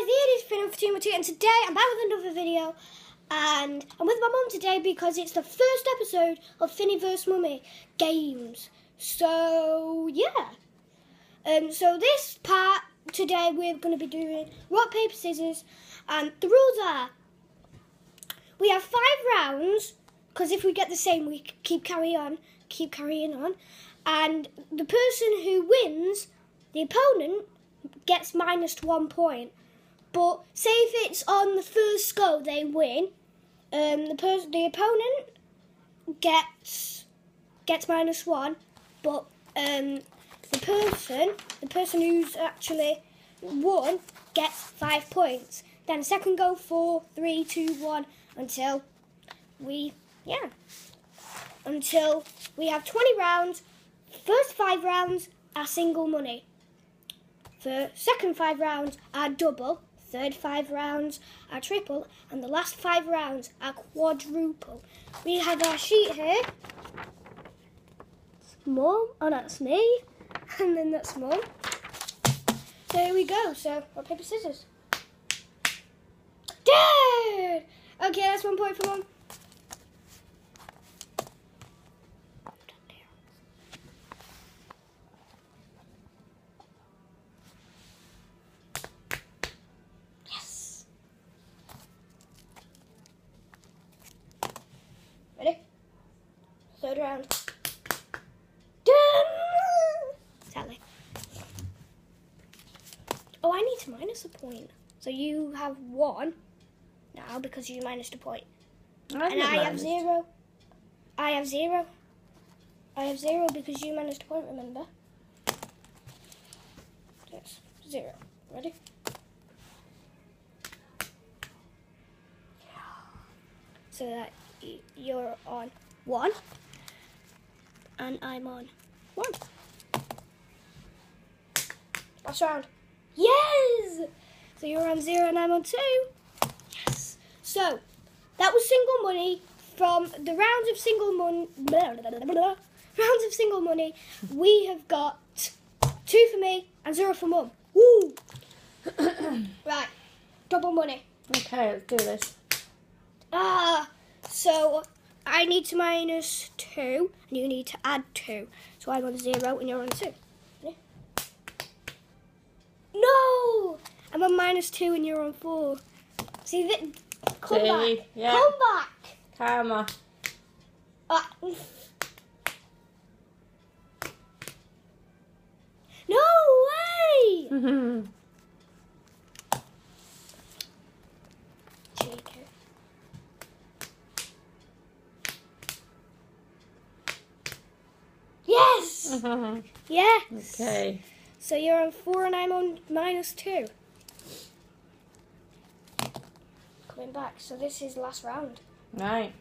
guys, it is Finn Team Two, and today I'm back with another video. And I'm with my mum today because it's the first episode of Fini vs Mumi games. So yeah. Um. So this part today we're going to be doing rock paper scissors, and the rules are we have five rounds because if we get the same, we keep carry on, keep carrying on, and the person who wins, the opponent, gets minus one point. But say if it's on the first go, they win. Um, the person, the opponent, gets gets minus one, but um, the person, the person who's actually won, gets five points. Then second go, four, three, two, one, until we, yeah, until we have twenty rounds. First five rounds are single money. The second five rounds are double, third five rounds are triple, and the last five rounds are quadruple. We have our sheet here. Mum, oh that's me, and then that's mum. So here we go. So rock paper scissors. Dude. Okay, that's one point for mum. Yes. Ready? Third round. Done! Sally. Oh, I need to minus a point. So you have one now because you minus a point. I've and I have zero. I have zero. I have zero because you minused a point, remember? Yes, zero. Ready? So that you're on one, and I'm on one. Last round. Yes! So you're on zero and I'm on two. Yes. So that was single money from the rounds of single money. rounds of single money. We have got two for me and zero for mum. Woo! right, double money. Okay, let's do this. Ah, so I need to minus two, and you need to add two. So I'm on zero, and you're on two. No, I'm on minus two, and you're on four. See that? Come See? back. Yeah. Come back. Karma. Ah. No way! Yes! Yes! okay. So you're on four and I'm on minus two. Coming back. So this is last round. Right.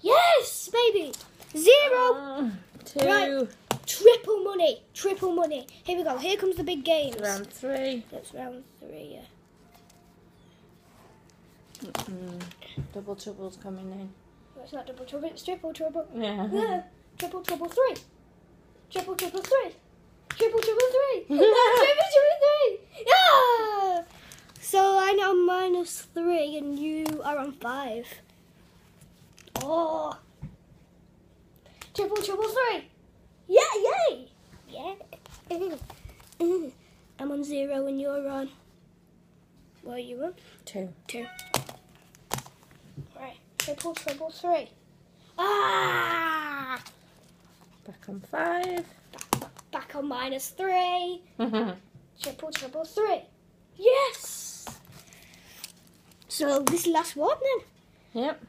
Yes, baby! Zero! Uh, two. Right. Triple money! Triple money. Here we go. Here comes the big games. Round three. That's round three, yeah. Mm, double trouble's coming in. No, it's not double trouble, it's triple trouble. Yeah. Yeah. Triple trouble three. Triple triple three. Triple triple three. triple triple three. Yeah. So I'm on minus three and you are on five. Oh. Triple triple three. Yeah, yay. Yeah. I'm on zero and you're on. What are you on? Two. Two. Right. Triple triple three. Ah. Back on five. Back, back on minus three. Mm-hmm. Triple, triple, three. Yes! So this is last one then. Yep.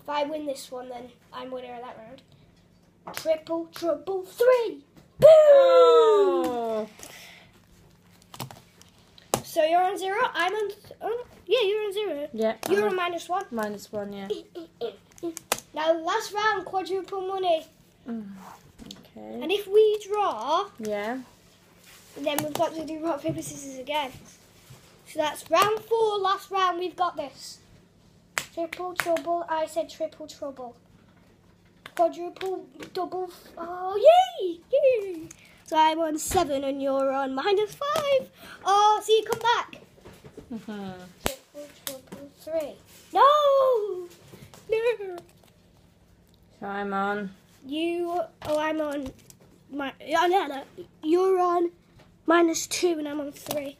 If I win this one, then I'm winner of that round. Triple, triple, three. Boom! Oh. So you're on zero. I'm on. Oh, yeah, you're on zero. Yeah. You're I'm on minus one. minus one, yeah. Now last round, quadruple money. Okay. And if we draw, Yeah. then we've got to do rock paper scissors again. So that's round four. Last round, we've got this. Triple trouble. I said triple trouble. Quadruple, double. Oh yay! Yay! So I'm on seven and you're on minus five. Oh, so you come back. Mhm. Three. No! No! So I'm on. You, oh, I'm on, my, oh, no, no, you're on minus two and I'm on three.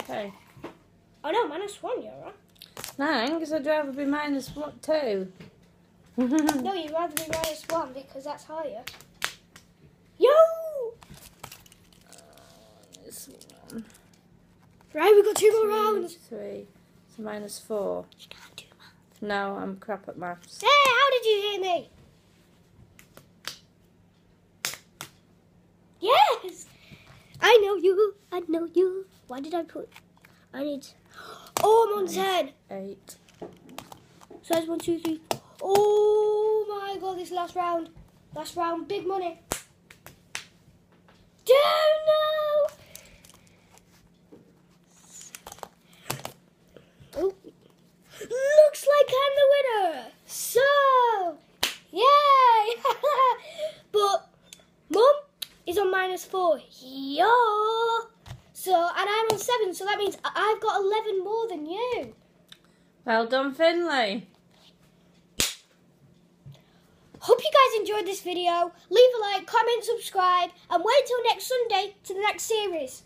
Okay. Oh no, minus one you're on. Nine, because I'd rather be minus what, two. No, you'd rather be minus one because that's higher. Yo! One, Right, we've got two more rounds. Three. So minus four. You can't do math. No, I'm crap at maths. Hey, how did you hear me? Yes! I know you, I know you. Why did I put, I need, oh, I'm on ten. Eight. So that's one, two, three. Oh my god, this last round. Last round, big money. Don't know. Oh. Looks like I'm the winner. So, yay! but mum is on minus four. Yeah. So, and I'm on seven. So that means I've got eleven more than you. Well done, Finley. Hope you guys enjoyed this video. Leave a like, comment, subscribe, and wait till next Sunday to the next series.